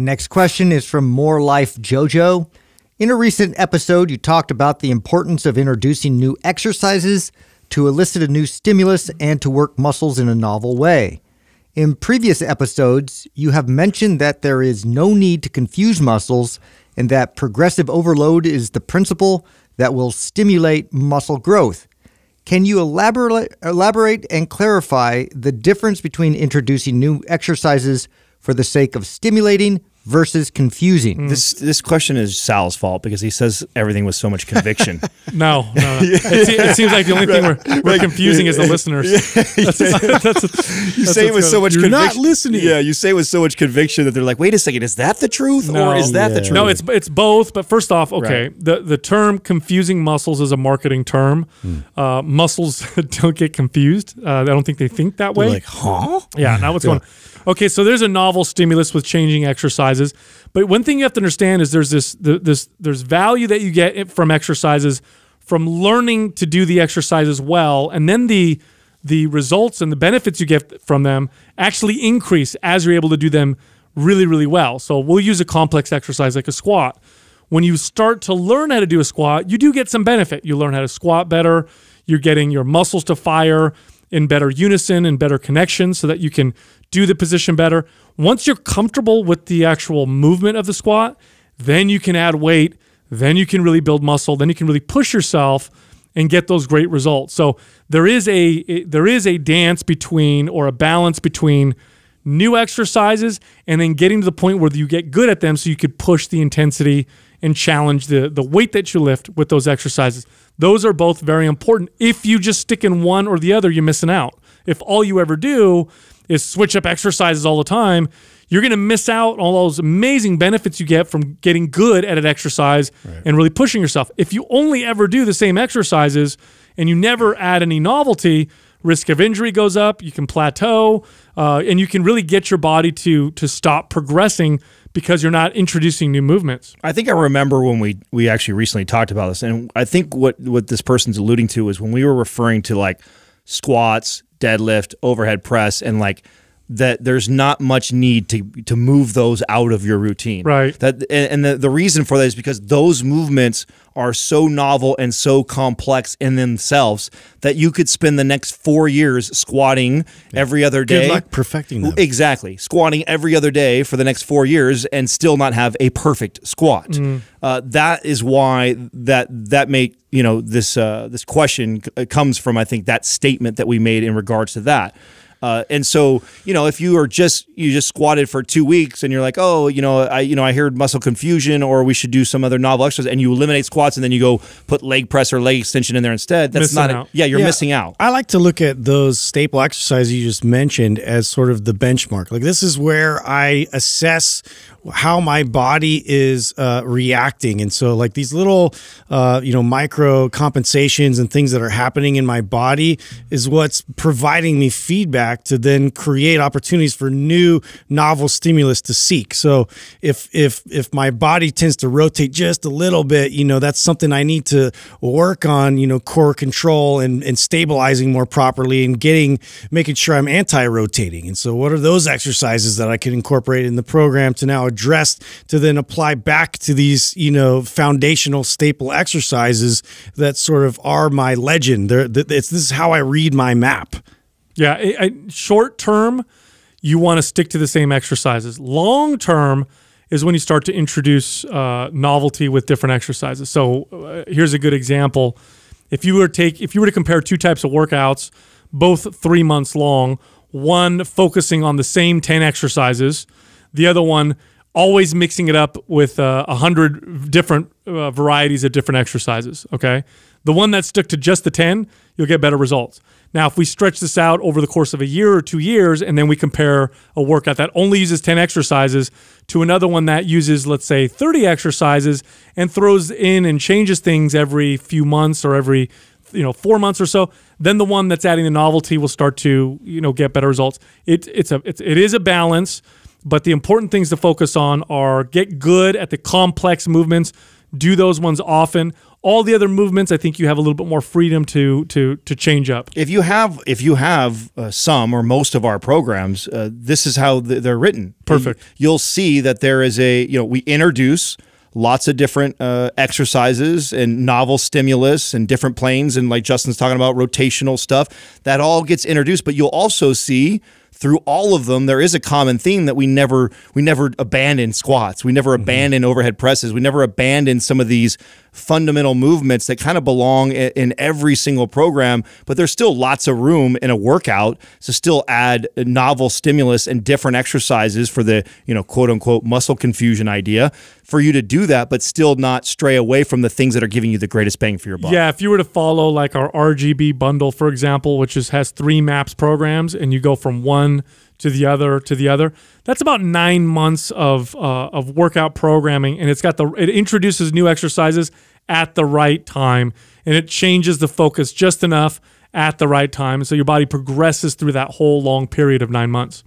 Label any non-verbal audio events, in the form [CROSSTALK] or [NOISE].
Next question is from More Life Jojo. In a recent episode, you talked about the importance of introducing new exercises to elicit a new stimulus and to work muscles in a novel way. In previous episodes, you have mentioned that there is no need to confuse muscles and that progressive overload is the principle that will stimulate muscle growth. Can you elaborate, elaborate and clarify the difference between introducing new exercises for the sake of stimulating versus confusing? This this question is Sal's fault because he says everything with so much conviction. [LAUGHS] No, no, no. [LAUGHS] It, se- it seems like the only thing we're, we're confusing is the [LAUGHS] listeners. That's, that's, you say it with so much You're not conviction. listening. Yeah, you say it with so much conviction that they're like, "Wait a second, is that the truth No. or is that the Yeah. truth?" No, it's it's both. But first off, okay, Right. the the term confusing muscles is a marketing term. Uh, muscles don't get confused. Uh, I don't think they think that way. Like, huh? Yeah, now what's going on? Okay, so there's a novel stimulus with changing exercises, but one thing you have to understand is there's this this there's value that you get from exercises from learning to do the exercises well, and then the the results and the benefits you get from them actually increase as you're able to do them really really well. So we'll use a complex exercise like a squat. When you start to learn how to do a squat, you do get some benefit. You learn how to squat better. You're getting your muscles to fire in better unison and better connection so that you can do the position better. Once you're comfortable with the actual movement of the squat, then you can add weight, then you can really build muscle, then you can really push yourself and get those great results. So there is a, there is a dance between or a balance between new exercises and then getting to the point where you get good at them so you could push the intensity and challenge the the weight that you lift with those exercises. Those are both very important. If you just stick in one or the other, you're missing out. If all you ever do is switch up exercises all the time, you're going to miss out on all those amazing benefits you get from getting good at an exercise and really pushing yourself. If you only ever do the same exercises and you never add any novelty, risk of injury goes up. You can plateau, uh, and you can really get your body to to stop progressing because you're not introducing new movements. I think I remember when we we actually recently talked about this, and I think what what this person's alluding to is when we were referring to like squats, deadlift, overhead press, and like that there's not much need to to move those out of your routine. Right. That and and the, the reason for that is because those movements are so novel and so complex in themselves that you could spend the next four years squatting every other day. Good luck perfecting them. Exactly. Squatting every other day for the next four years and still not have a perfect squat. Mm. Uh, that is why that that make you know this uh, this question c- comes from I think that statement that we made in regards to that. Uh, and so, you know, if you are just you just squatted for two weeks and you're like, oh, you know, I you know I heard muscle confusion or we should do some other novel exercise, and you eliminate squats and then you go put leg press or leg extension in there instead. That's Missing not. A, yeah, you're Yeah. missing out. I like to look at those staple exercises you just mentioned as sort of the benchmark. Like this is where I assess how my body is uh, reacting, and so like these little, uh, you know, micro compensations and things that are happening in my body is what's providing me feedback to then create opportunities for new novel stimulus to seek. So if if if my body tends to rotate just a little bit, you know, that's something I need to work on, you know, core control and, and stabilizing more properly and getting making sure I'm anti-rotating. And so what are those exercises that I can incorporate in the program to now address to then apply back to these, you know, foundational staple exercises that sort of are my legend. They're, it's this is how I read my map. Yeah, I, I, short term, you want to stick to the same exercises. Long term is when you start to introduce uh, novelty with different exercises. So uh, here's a good example: if you were to take, if you were to compare two types of workouts, both three months long, one focusing on the same ten exercises, the other one always mixing it up with uh, a hundred different uh, varieties of different exercises. Okay, the one that stuck to just the ten, you'll get better results. Now, if we stretch this out over the course of a year or two years, and then we compare a workout that only uses 10 exercises to another one that uses, let's say, 30 exercises and throws in and changes things every few months or every you know four months or so then the one that's adding the novelty will start to you know get better results. It, it's a it's, it is a balance but the important things to focus on are get good at the complex movements do those ones often all the other movements, I think you have a little bit more freedom to to to change up. If you have if you have uh, some or most of our programs, uh, this is how th- they're written. Perfect. You'll see that there is a you know we introduce lots of different uh, exercises and novel stimulus and different planes and like Justin's talking about rotational stuff that all gets introduced. But you'll also see through all of them there is a common theme that we never we never abandon squats. We never mm-hmm. abandon overhead presses. We never abandon some of these fundamental movements that kind of belong in, in every single program but there's still lots of room in a workout to still add novel stimulus and different exercises for the you know quote unquote muscle confusion idea for you to do that but still not stray away from the things that are giving you the greatest bang for your buck. Yeah, if you were to follow like our RGB bundle, for example, which is has three maps programs, and you go from one to the other to the other, that's about nine months of uh, of workout programming, and it's got the it introduces new exercises at the right time, and it changes the focus just enough at the right time, so your body progresses through that whole long period of nine months.